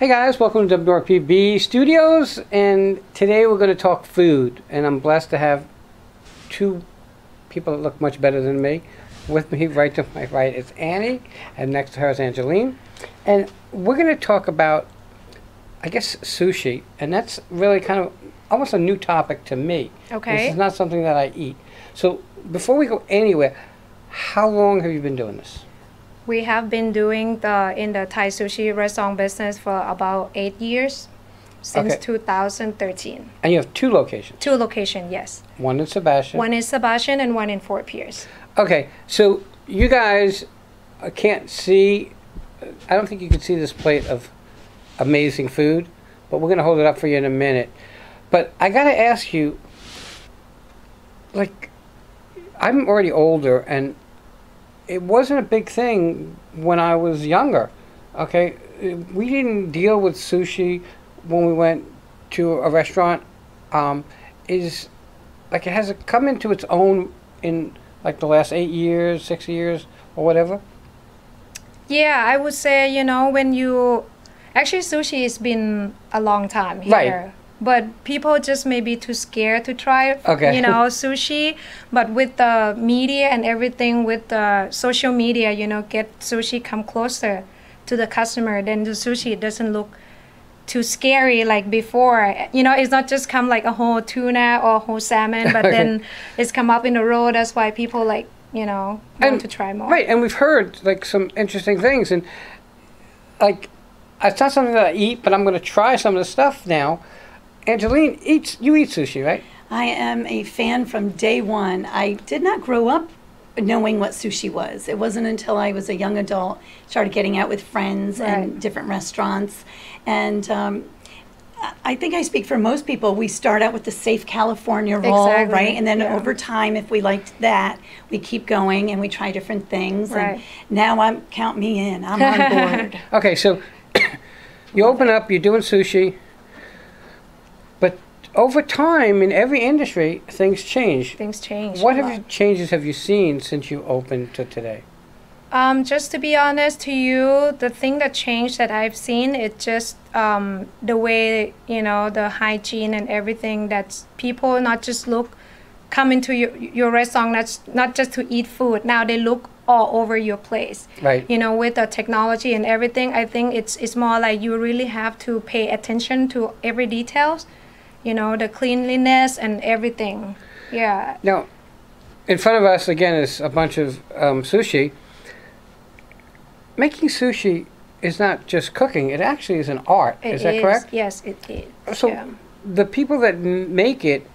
Hey guys, welcome to WRPB Studios, and today we're going to talk food. And I'm blessed to have two people that look much better than me. With me, right to my right, is Annie, and next to her is Angeline. And we're going to talk about, I guess, sushi, and that's really kind of almost a new topic to me. Okay. This is not something that I eat. So before we go anywhere, how long have you been doing this? We have been doing the in the Thai sushi restaurant business for about eight years, since Okay. 2013. And you have two locations. Two location, yes. One in Sebastian. One in Sebastian and one in Fort Pierce. Okay, so you guys uh, can't see. I don't think you can see this plate of amazing food, but we're gonna hold it up for you in a minute. But I gotta ask you, like, I'm already older, and it wasn't a big thing when I was younger. Okay, we didn't deal with sushi when we went to a restaurant. Um, is like it has come into its own in like the last eight years, six years, or whatever. Yeah, I would say, you know, when you actually sushi has been a long time here. Right. But people just maybe too scared to try, Okay. you know, sushi. But with the media and everything, with the social media, you know, get sushi come closer to the customer. Then the sushi doesn't look too scary like before. You know, it's not just come like a whole tuna or a whole salmon, but then it's come up in a row. That's why people like, you know, want And- to try more. Right, and we've heard like some interesting things, and like it's not something that I eat, but I'm going to try some of the stuff now. Angeline eats. You eat sushi, right? I am a fan from day one. I did not grow up knowing what sushi was. It wasn't until I was a young adult, started getting out with friends Right. and different restaurants. And um, I- think I speak for most people. We start out with the safe California roll, Exactly, right? And then yeah. over time, if we liked that, we keep going and we try different things. Right. And now I'm count me in. I'm on board. Okay, so you open up. You're doing sushi, over time, in every industry, things change. Things change. What have you, changes have you seen since you opened to today? Um, just to be honest to you, the thing that changed that I've seen it just um, the way you know the hygiene and everything. That's people not just look come into your your restaurant. That's not just to eat food. Now they look all over your place. Right. You know, with the technology and everything, I think it's it's more like you really have to pay attention to every details. You know, the cleanliness and everything. Yeah. Now, in front of us again is a bunch of um, sushi. Making sushi is not just cooking; it actually is an art. It is that correct? Yes, it is. So, yeah. the people that m- make it,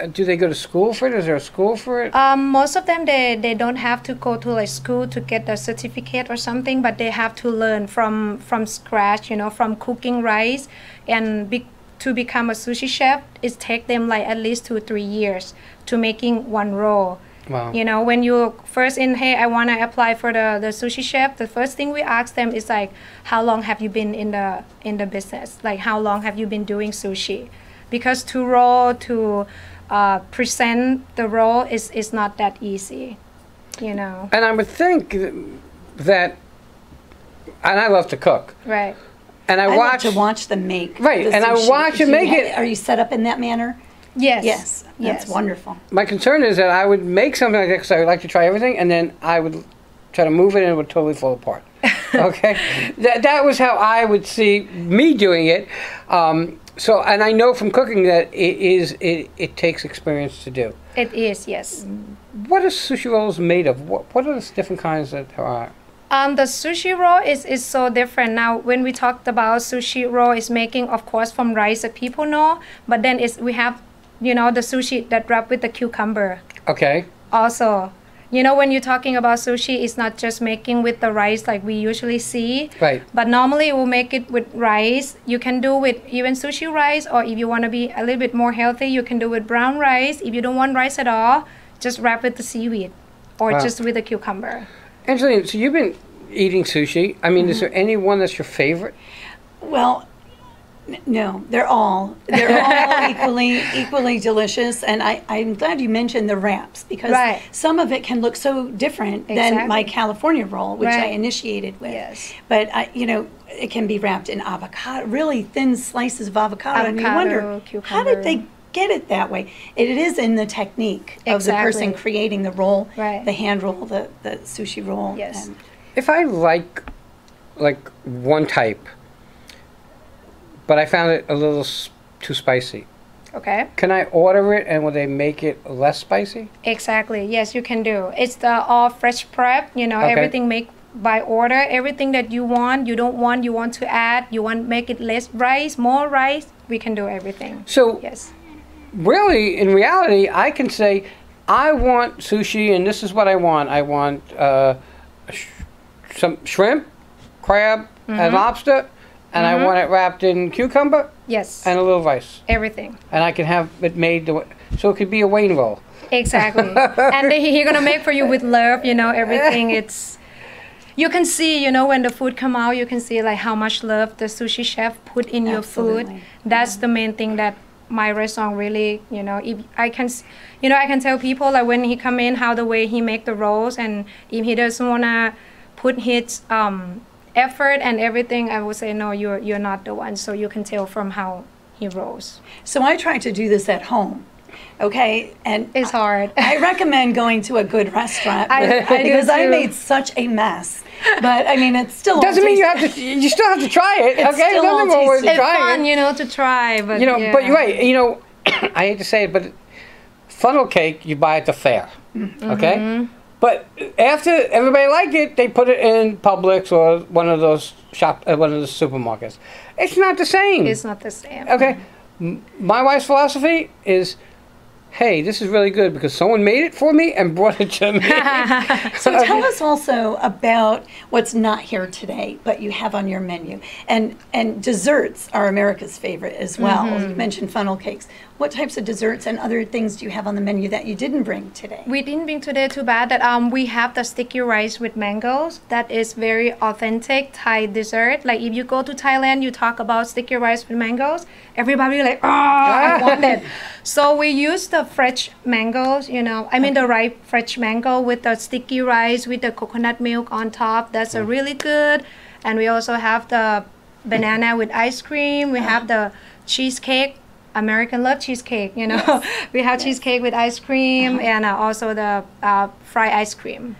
uh, do they go to school for it? Is there a school for it? Um, most of them they, they don't have to go to like school to get a certificate or something, but they have to learn from from scratch. You know, from cooking rice and be, to become a sushi chef. It take them like at least two three years to making one roll. Wow. You know, when you first in, hey, I want to apply for the, the sushi chef. The first thing we ask them is like, how long have you been in the in the business? Like, how long have you been doing sushi? Because to roll to uh, present the roll is is not that easy. You know, And I would think that, and I love to cook, right? And I, I watch. love to watch them make. Right, the and I watch them make ha- it- Are you set up in that manner? Yes. Yes, that's Yes. wonderful. My concern is that I would make something like that because I would like to try everything, and then I would try to move it, and it would totally fall apart. okay, that that was how I would see me doing it. Um, so, and I know from cooking that it is it, it takes experience to do. It is yes. What are sushi rolls made of? What what are the different kinds that there are? Um, the sushi roll is, is so different now. When we talked about sushi roll, is making of course from rice that people know, but then is we have, you know, the sushi that wrapped with the cucumber. Okay, Also, you know, when you're talking about sushi, it's not just making with the rice like we usually see. right. But normally we'll make it with rice. You can do with even sushi rice, or if you want to be a little bit more healthy, you can do with brown rice. If you don't want rice at all, just wrap with the seaweed, or Wow. just with the cucumber. Angeline, so you've been eating sushi. I mean, is mm-hmm. there any one that's your favorite? Well, No, they're all they're all equally equally delicious, and I I'm glad you mentioned the wraps because Right. some of it can look so different than my California roll, which I initiated with. Yes. But I, you know, it can be wrapped in avocado, really thin slices of avocado, and you wonder Avocado, how did they cucumber. Get it that way? It is in the technique of the person creating the roll, Right. the hand roll, the the sushi roll. Yes. and- If I like like one type, but I found it a little s- too spicy, Okay. can I order it and will they make it less spicy? Exactly. Yes, you can do. It's the all fresh prep. You know, Okay. everything make by order. Everything that you want, you don't want, you want to add. You want make it less rice, more rice. We can do everything. So Yes. Really, in reality, I can say, I want sushi, and this is what I want. I want uh, sh- some shrimp, crab, and lobster, and I want it wrapped in cucumber Yes. and a little rice, everything. and I can have it made the way, so it could be a Wayne roll. Exactly. and they, he gonna make for you with love. You know, everything. It's. You can see, you know, when the food come out, you can see like how much love the sushi chef put in your food. Absolutely. That's the main thing that my restaurant really, you know, if I can, you know, I can tell people like when he come in how the way he make the rolls, and if he doesn't wanna put his um, effort and everything, I would say no, you're you're not the one. So you can tell from how he rolls. So I try to do this at home. Okay, and It's hard. I recommend going to a good restaurant I- I because I made such a mess. But I mean, it's still Doesn't mean you have to. You still have to try it. It's okay, still nothing all wrong with it's trying fun, it. you know, to try, but You know, yeah. but you're right. You know, I hate to say it, but funnel cake you buy at the fair, Mm-hmm. okay? But after everybody liked it, they put it in Publix or one of those shop, uh, one of the supermarkets. It's not the same. It's not the same. okay, M- my wife's philosophy is. Hey, this is really good because someone made it for me and brought it to me. So tell us also about what's not here today, but you have on your menu. And and desserts are America's favorite as well. Mm-hmm. You mentioned funnel cakes. What types of desserts and other things do you have on the menu that you didn't bring today? We didn't bring today too bad that um we have the sticky rice with mangoes. That is very authentic Thai dessert. Like if you go to Thailand, you talk about sticky rice with mangoes. Everybody like, oh, I want it. So we use the fresh mangoes. You know, I mean the ripe fresh mango with the sticky rice with the coconut milk on top. That's a really good. And we also have the banana with ice cream. We have the cheesecake. American love cheesecake, you know. we have cheesecake with ice cream and uh, also the uh, fried ice cream.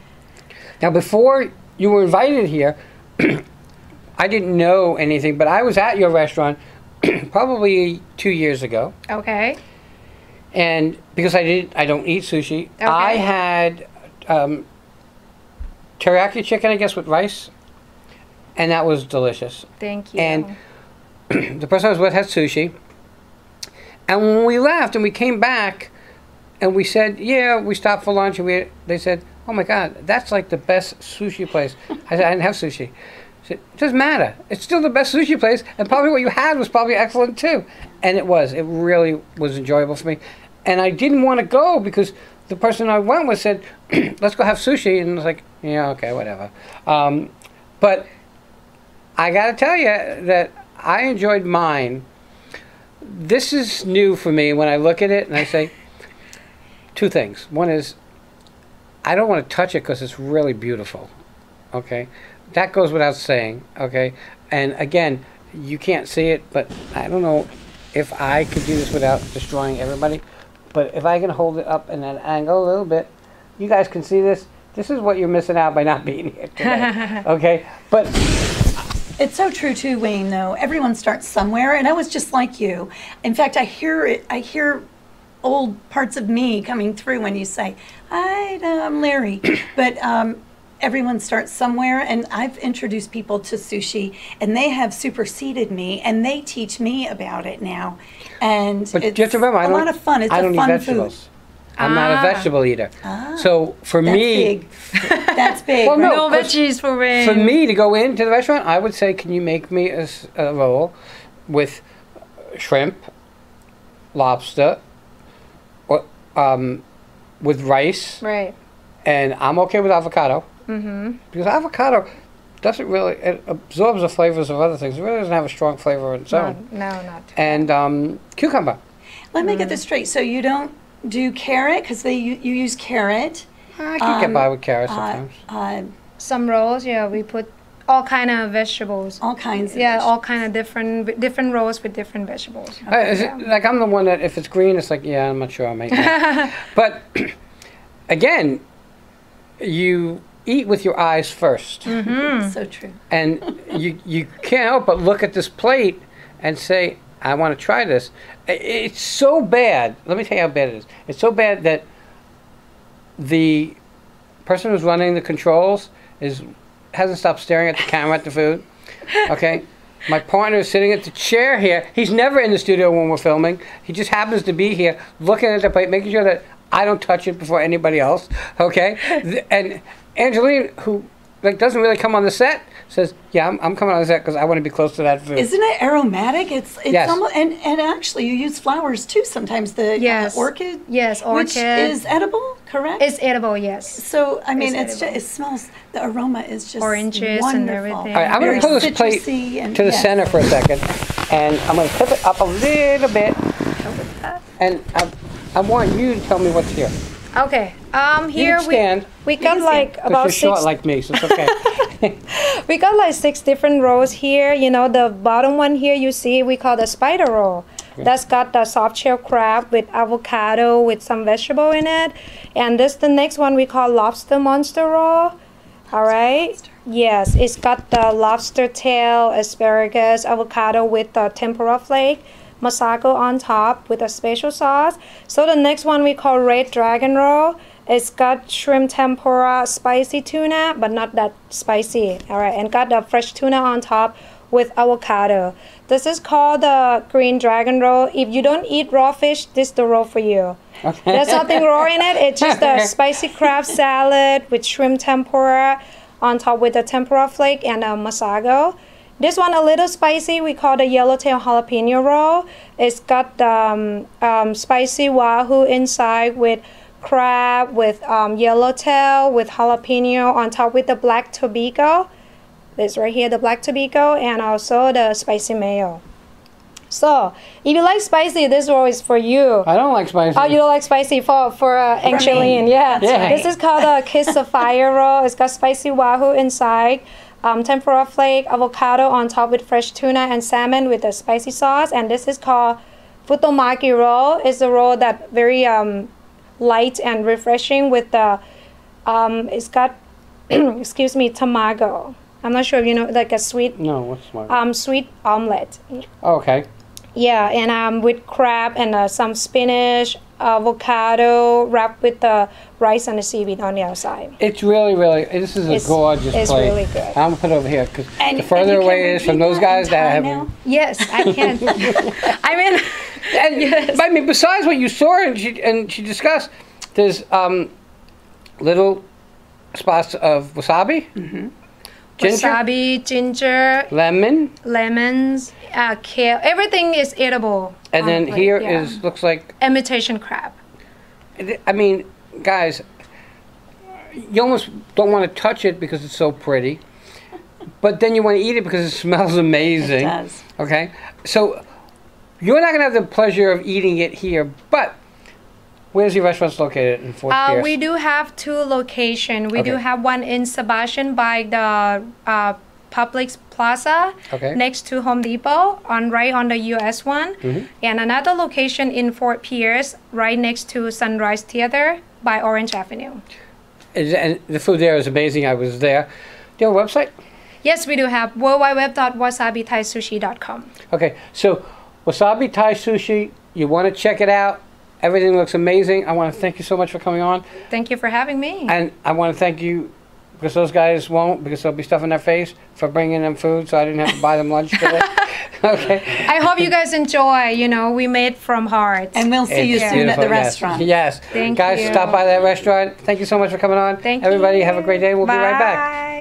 Now, before you were invited here, I didn't know anything, but I was at your restaurant probably two years ago, Okay. And because I didn't, I don't eat sushi. I had um, teriyaki chicken, I guess, with rice, and that was delicious. Thank you. And the person I was with had sushi, and when we left and we came back, and we said, "Yeah, we stopped for lunch," and we they said, "Oh my God, that's like the best sushi place." I said, "I didn't have sushi." "It doesn't matter. It's still the best sushi place, and probably what you had was probably excellent too." And it was. It really was enjoyable for me, and I didn't want to go because the person I went with said, "Let's go have sushi," and I was like, "Yeah, okay, whatever." Um, but I got to tell you that I enjoyed mine. This is new for me when I look at it and I say two things. One is I don't want to touch it because it's really beautiful. Okay, that goes without saying. Okay, and again, you can't see it, but I don't know if I could do this without destroying everybody. But if I can hold it up in that angle a little bit, you guys can see this. This is what you're missing out by not being here today. okay, but It's so true too, Wayne. Though everyone starts somewhere, and I was just like you. In fact, I hear it. I hear old parts of me coming through when you say, "Hi, I'm Larry," but um, everyone starts somewhere, and I've introduced people to sushi, and they have superseded me, and they teach me about it now. And But it's you have to remember, I a don't, lot of fun. It's I a don't fun eat vegetables. food. I'm not a Ah. vegetable eater. Ah. so for That's me, big. That's big. Well, right? no, no 'cause veggies for me. for me to go into the restaurant, I would say, can you make me a roll with shrimp, lobster, or, um, with rice, Right. and I'm okay with avocado Mm-hmm. because avocado doesn't really it absorbs the flavors of other things. It really doesn't have a strong flavor on its No, own. no, not. And um, cucumber. Let me Mm. get this straight. So you don't do carrot because they you, you use carrot. I can get Um, by with carrots Uh, sometimes. uh, Some rolls, yeah, we put all kind of vegetables. all kinds. Of Yeah, all kind of different different rolls with different vegetables. Uh, is it, like I'm the one that if it's green, it's like yeah, I'm not sure I'm eating it. but again, you eat with your eyes first, Mm-hmm. So true. and you you can't help but look at this plate and say, I want to try this. It's so bad. Let me tell you how bad it is. It's so bad that the person who's running the controls is hasn't stopped staring at the camera at the food. Okay. My partner is sitting at the chair here. He's never in the studio when we're filming. He just happens to be here looking at the plate, making sure that I don't touch it before anybody else. Okay? And Angeline, who like doesn't really come on the set, says, "Yeah, I'm, I'm coming on the set because I want to be close to that food." Isn't it aromatic? It's it's Yes. almost and and actually you use flowers too sometimes. The uh, Yes. orchid, Yes, which is edible, correct? It's edible, yes. so I mean, it's it's, just, it smells. The aroma is just Oranges and wonderful. everything. All right, I'm going to pull this plate and- to the yes. center for a second, and I'm going to tip it up a little bit, and I, I want you to tell me what's here. Okay. Um, here we we got can like stand. about because you're short six. like me, so it's okay. we got like six different rolls here. You know, the bottom one here you see we call the spider roll. That's got the soft shell crab with avocado with some vegetable in it, and this the next one we call lobster monster roll. All right. Yes, it's got the lobster tail, asparagus, avocado with the tempura flake, masago on top with a special sauce. So the next one we call red dragon roll. It's got shrimp tempura, spicy tuna, but not that spicy. All right, and got the fresh tuna on top with avocado. This is called the green dragon roll. If you don't eat raw fish, this is the roll for you. There's nothing raw in it. It's just a spicy crab salad with shrimp tempura on top with the tempura flake and a masago. This one a little spicy. We call the yellowtail jalapeno roll. It's got um, um, spicy wahoo inside with crab, with um, yellowtail, with jalapeno on top with the black tobiko. This right here, the black tobiko, and also the spicy mayo. So, if you like spicy, this roll is for you. I don't like spicy. Oh, you don't like spicy for for uh, Angeline, yeah. Yeah. This is called a kiss of fire roll. It's got spicy wahoo inside, um, tempura flake, avocado on top with fresh tuna and salmon with a spicy sauce. And this is called futomaki roll. It's a roll that very um, light and refreshing with the. Um, it's got, excuse me, tamago. I'm not sure if you know, like a sweet, no, what's smart? um, sweet omelet. okay. Yeah, and um, with crab and uh, some spinach, avocado wrapped with the rice and the seaweed on the outside. It's really, really. This is a It's- gorgeous it's plate. really good. I'm gonna put it over here because the and further away it is from those guys that time have. now? Yes, I can. I mean, And, Yes. I mean, besides what you saw and she and she discussed, there's um, little spots of wasabi, ginger, wasabi, ginger, lemon, lemons, uh, kale. Everything is edible. and then plate, here yeah. is looks like. imitation crab. I mean, guys, you almost don't want to touch it because it's so pretty, but then you want to eat it because it smells amazing. It does. Okay, so you're not gonna have the pleasure of eating it here, but where's your restaurant located in Fort Uh, Pierce? we do have two locations. We do have one in Sebastian by the uh, Publix Plaza Okay. next to Home Depot, on right on the US one, Mm-hmm. and another location in Fort Pierce, right next to Sunrise Theater by Orange Avenue. And the food there is amazing. I was there. Do you have a website? Yes, we do have worldwideweb.wasabithaisushi.com. Okay, so Wasabi Thai Sushi. You want to check it out? Everything looks amazing. I want to thank you so much for coming on, Thank you for having me. and I want to thank you because those guys won't because they'll be stuffing their face for bringing them food, so I didn't have to buy them lunch today. okay. I hope you guys enjoy. You know, we made from heart. And we'll see you It's soon at the yes. restaurant. Yes. Thank you. Guys, you. stop by that restaurant. Thank you so much for coming on. Thank you. Everybody you. have a great day. We'll be right back. Bye.